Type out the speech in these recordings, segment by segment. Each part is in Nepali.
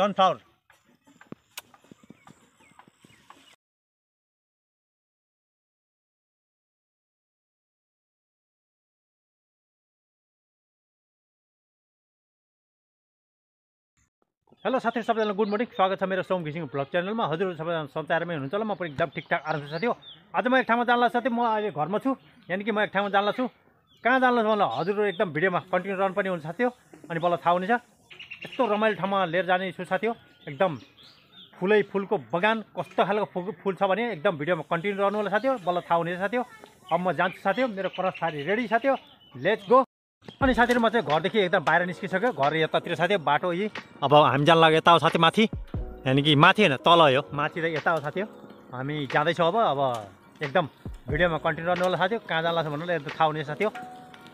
सनफ्लावर हेलो साथीहरू सबैजनालाई गुड मर्निङ स्वागत छ मेरो सोम घिसिङ ब्लग च्यानलमा हजुर सबैजना सन्चारमै हुनुहुन्छ होला। म पनि एकदम ठिकठाक आराम छ साथी हो आज म एक ठाउँमा जानला साथी। म अहिले घरमा छु। यानि कि म एक ठाउँमा जानला छु। कहाँ जानला छु मलाई हजुरहरू एकदम भिडियोमा कन्टिन्यू रहनु पनि हुन्छ साथी हो अनि बल्ल थाहा हुनेछ। यस्तो रमाइलो ठाउँमा लिएर जाने छु साथी हो एकदम फुलै फुलको बगान कस्तो खालको फुल फुल छ भने एकदम भिडियोमा कन्टिन्यू रहनु होला साथी हो बल्ल थाहा हुनेछ साथी हो अब म जान्छु साथी हो मेरो क्रस सारी रेडी साथी हो लेट्स गो अनि साथीहरू म चाहिँ घरदेखि एकदम बाहिर निस्किसक्यो। घर यतातिर साथी हो, बाटो यही अब हामी जान लाग्यो यता हो साथी माथि। यानि कि माथि होइन तल हो माथि त यता हो साथी हामी जाँदैछौँ अब अब एकदम भिडियोमा कन्टिन्यू रहनु होला साथी हो कहाँ जानला छ भन्नु एकदम थाहा हुने साथी हो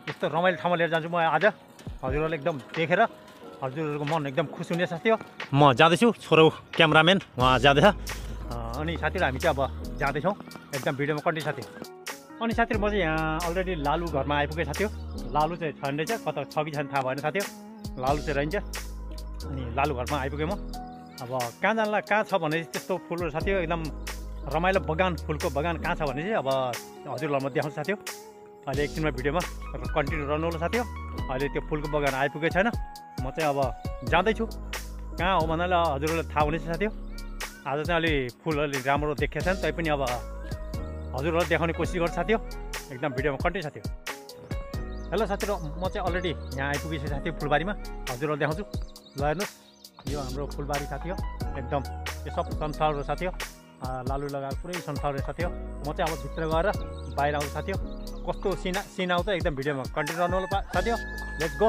यस्तो रमाइलो ठाउँमा लिएर जान्छु म आज। हजुरहरूले एकदम देखेर हजुरहरूको मन एकदम खुसी हुने साथी हो। म जाँदैछु छोरो क्यामराम्यान उहाँ जाँदैछ अनि साथीहरू हामी चाहिँ अब जाँदैछौँ। एकदम भिडियोमा कन्टिन्यू साथी। अनि साथीहरू म चाहिँ यहाँ अलरेडी लालु घरमा आइपुगेँ साथी लालु चाहिँ छैन रहेछ कता छ कि छैन थाहा भएन साथी हो। लालु चाहिँ रहन्छ। अनि लालु घरमा आइपुगेँ म। अब कहाँ जानला कहाँ छ भने चाहिँ त्यस्तो फुलहरू साथी हो। एकदम रमाइलो बगान फुलको बगान कहाँ छ भने चाहिँ अब हजुरलाई म देखाउँछु साथी हो। अहिले एकछिनमा भिडियोमा कन्टिन्यू रहनु होला साथी हो। अहिले त्यो फुलको बगान आइपुगेको छैन। म चाहिँ अब जाँदैछु कहाँ हो भन्नाले हजुरहरूलाई थाहा हुनेछ साथी आज चाहिँ अलि फुल अलि राम्रो देखेको छैन तैपनि अब हजुरहरूलाई देखाउने कोसिस गर्छु साथी एकदम भिडियोमा कन्टिन्यू साथी हेलो साथीहरू म चाहिँ अलरेडी यहाँ आइपुगेछु साथी फुलबारीमा हजुरहरूलाई देखाउँछु ल हेर्नुहोस् यो हाम्रो फुलबारी साथी हो एकदम यो सब सनफ्लावर साथी हो लालु लगाएको पुरै सनफ्लावर साथी हो म चाहिँ अब भित्र गएर बाहिर आउँछु साथी हो कस्तो सिना सिन आउँछ एकदम भिडियोमा कन्टिन्यू रहनु होला साथी हो लेट्स गो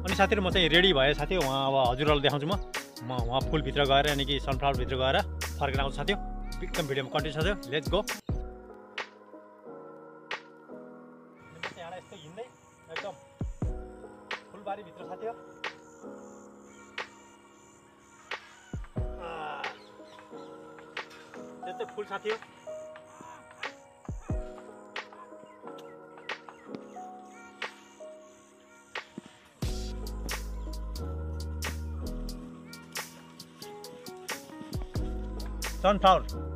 अनि साथीहरू म चाहिँ रेडी भएँ साथी। उहाँ अब हजुरहरूलाई देखाउँछु म। म उहाँ फुलभित्र गएर यानि कि सनफ्लावरभित्र गएर फर्केर आउँछु साथी एकदम भिडियोमा कन्टिन्यू साथी हो लेट्स गो साथी साथी हो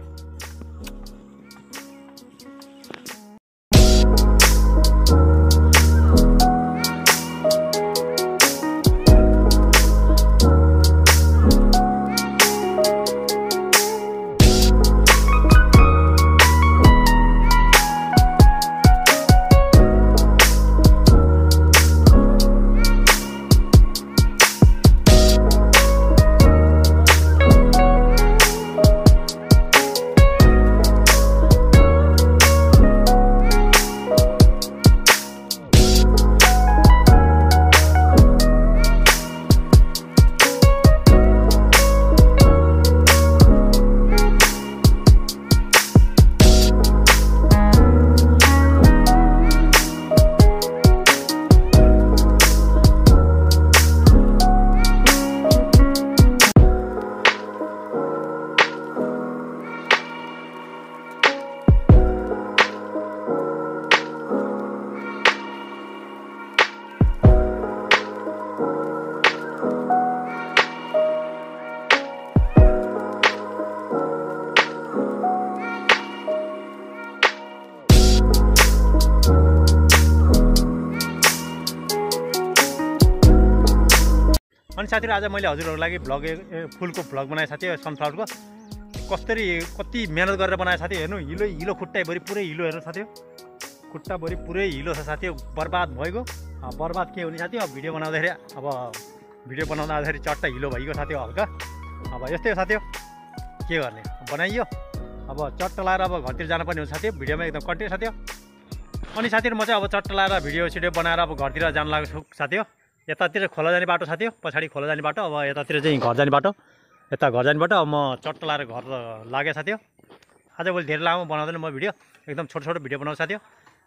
अनि साथीहरू आज मैले हजुरहरूको लागि भ्लग फुलको भ्लग बनाएँ साथी सनफ्लावरको। कसरी कति मिहिनेत गरेर बनाएँ साथी हेर्नु हिलो हिलो खुट्टाभरि पुरै हिलो हेर्नु साथी खुट्टाभरि पुरै हिलो छ साथी बर्बाद अँ, बर्बाद के हुने साथी अब भिडियो बनाउँदाखेरि अब भिडियो बनाउँदाखेरि चट्ट हिलो भइगयो साथी हल्का। अब यस्तै हो साथी के गर्ने बनाइयो। अब चट्ट लाएर अब घरतिर जानुपर्ने हुन्छ साथी भिडियोमा एकदम कन्टिन्यू साथी अनि साथीहरू म चाहिँ अब चट्ट लाएर भिडियो सिडियो बनाएर अब घरतिर जानु लागेको छु साथी यतातिर खोला जाने बाटो साथी हो पछाडि खोला जाने बाटो अब यतातिर चाहिँ घर जाने बाटो। यता घर जाने बाटो अब म चट्ट लाएर घर लागेँ साथी हो आज भोलि धेरै लामो बनाउँदैन म भिडियो एकदम छोटो छोटो भिडियो बनाउँछु साथी हो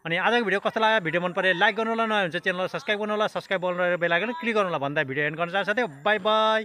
अनि आजको भिडियो कस्तो लाग्यो? भिडियो मन पऱ्यो लाइक गर्नु होला नयाँ हुन्छ च्यानललाई सब्सक्राइब गर्नु होला सब्सक्राइब गर्नु बेल आइकन क्लिक गर्नु होला भन्दा भिडियो एन्ड गर्न चाहन्छ साथी हो बाई बाई।